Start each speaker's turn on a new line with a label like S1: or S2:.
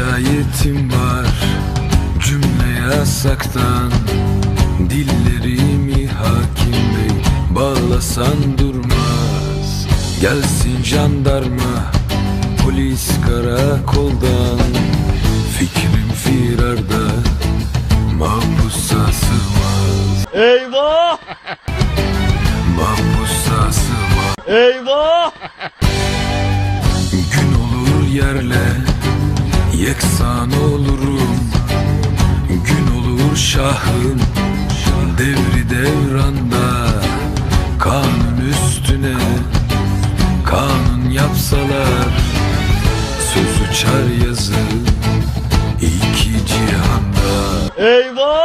S1: Adaletim var cümle yasaktan. Dillerimi hakim bey bağlasan durmaz. Gelsin jandarma polis karakoldan. Fikrim firarda mahpusa sığmaz
S2: Eyvah!
S1: Mahpusa sığmaz
S2: Eyvah!
S1: Gün olur yerle yeksan olurum Gün olur şahın. Devri devranda Kanun üstüne kanun yapsalar. Söz uçar yazı iki cihanda.
S2: Eyvah!